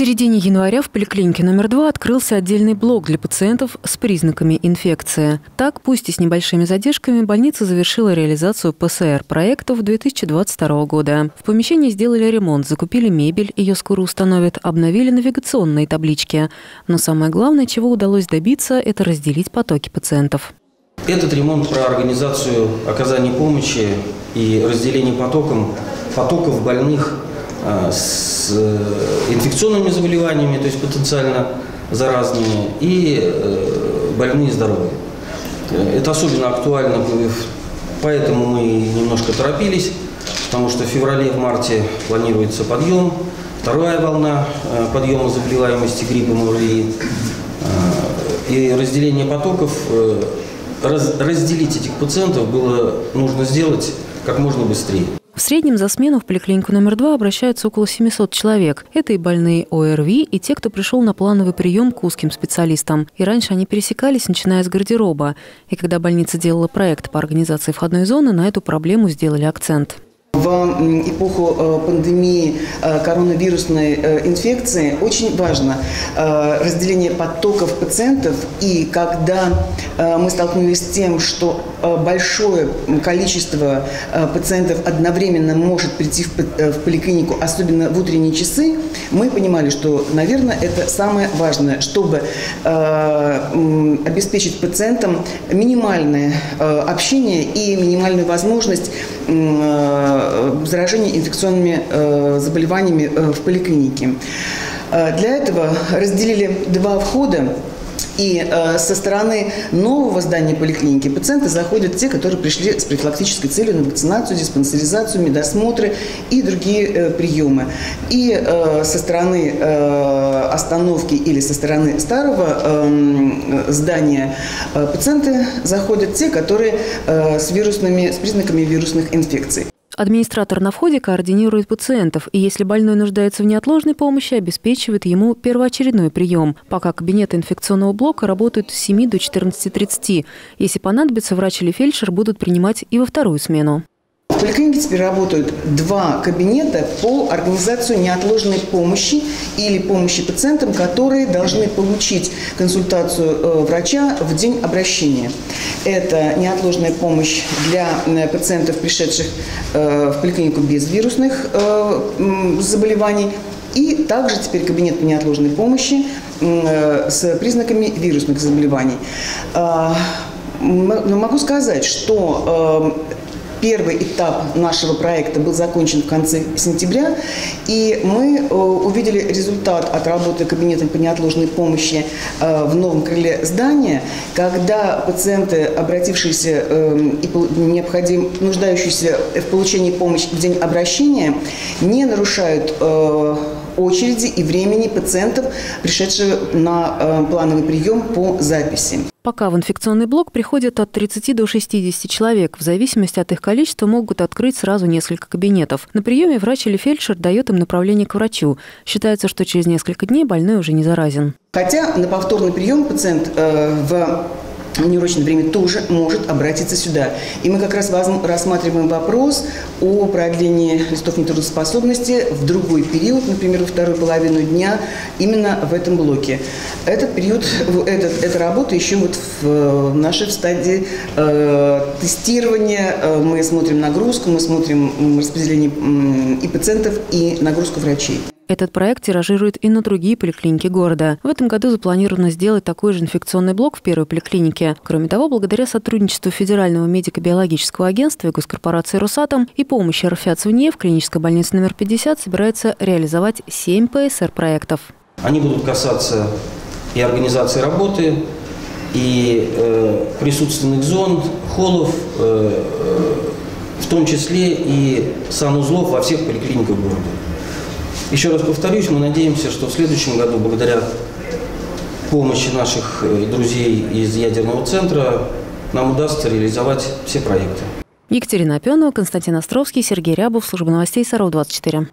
середине января в поликлинике номер два открылся отдельный блок для пациентов с признаками инфекции. Так, пусть и с небольшими задержками, больница завершила реализацию ПСР-проектов 2022 года. В помещении сделали ремонт, закупили мебель, ее скоро установят, обновили навигационные таблички. Но самое главное, чего удалось добиться, это разделить потоки пациентов. Этот ремонт про организацию оказания помощи и разделение потоком, потоков больных с э, инфекционными заболеваниями, то есть потенциально заразными, и э, больные здоровые. Э, это особенно актуально, поэтому мы немножко торопились, потому что в феврале, в марте планируется подъем, вторая волна подъема заболеваемости гриппом ОРВИ. И разделение потоков, разделить этих пациентов было нужно сделать как можно быстрее. В среднем за смену в поликлинику номер два обращаются около 700 человек. Это и больные ОРВИ, и те, кто пришел на плановый прием к узким специалистам. И раньше они пересекались, начиная с гардероба. И когда больница делала проект по организации входной зоны, на эту проблему сделали акцент. В эпоху э, пандемии э, коронавирусной э, инфекции очень важно разделение потоков пациентов. И когда мы столкнулись с тем, что большое количество пациентов одновременно может прийти в поликлинику, особенно в утренние часы, мы понимали, что, наверное, это самое важное, чтобы обеспечить пациентам минимальное общение и минимальную возможность заражения инфекционными э, заболеваниями э, в поликлинике. Э, для этого разделили два входа и э, со стороны нового здания поликлиники пациенты заходят те, которые пришли с профилактической целью на вакцинацию, диспансеризацию, медосмотры и другие э, приемы. И э, со стороны э, остановки или со стороны старого э, здания э, пациенты заходят те, которые э, с, вирусными, с признаками вирусных инфекций. Администратор на входе координирует пациентов, и если больной нуждается в неотложной помощи, обеспечивает ему первоочередной прием, пока кабинеты инфекционного блока работают с 7 до 14.30. Если понадобится, врач или фельдшер будут принимать и во вторую смену. В поликлинике теперь работают два кабинета по организации неотложной помощи или помощи пациентам, которые должны получить консультацию э, врача в день обращения. Это неотложная помощь для э, пациентов, пришедших э, в поликлинику без вирусных заболеваний, и также теперь кабинет неотложной помощи с признаками вирусных заболеваний. Но могу сказать, что Первый этап нашего проекта был закончен в конце сентября, и мы э, увидели результат от работы кабинета по неотложной помощи э, в новом крыле здания, когда пациенты, обратившиеся э, и необходим, нуждающиеся в получении помощи в день обращения, не нарушают очереди и времени пациентов, пришедших на плановый прием по записи. Пока в инфекционный блок приходят от 30 до 60 человек. В зависимости от их количества могут открыть сразу несколько кабинетов. На приеме врач или фельдшер дает им направление к врачу. Считается, что через несколько дней больной уже не заразен. Хотя на повторный прием пациент э, в неурочное время тоже может обратиться сюда. И мы как раз рассматриваем вопрос о продлении листов нетрудоспособности в другой период, например, во вторую половину дня, именно в этом блоке. Этот период, этот, эта работа еще вот в нашей стадии э, тестирования. Э, мы смотрим нагрузку, мы смотрим распределение и пациентов, и нагрузку врачей. Этот проект тиражирует и на другие поликлиники города. В этом году запланировано сделать такой же инфекционный блок в первой поликлинике. Кроме того, благодаря сотрудничеству Федерального медико-биологического агентства и госкорпорации «Росатом» и помощи РФЯЦ в клиническая больница номер 50 собирается реализовать 7 ПСР-проектов. Они будут касаться и организации работы, и э, присутственных зон, холлов, э, э, в том числе и санузлов во всех поликлиниках города. Еще раз повторюсь, мы надеемся, что в следующем году, благодаря помощи наших э, друзей из ядерного центра, нам удастся реализовать все проекты. Екатерина Опенова, Константин Островский, Сергей Рябов, Служба новостей Саров 24.